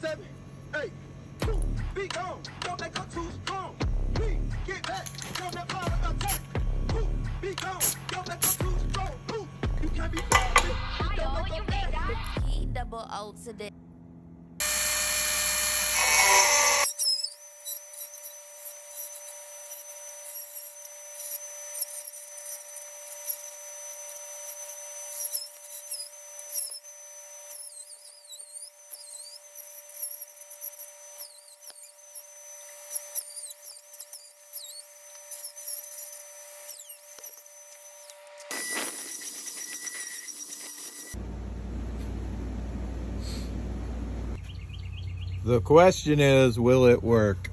seven, eight, two, be gone. Don't let go too strong. We get back, don't let power attack. Be gone. Don't let go too strong. You can't be fast. Don't let go fast. Key double O to The question is, will it work?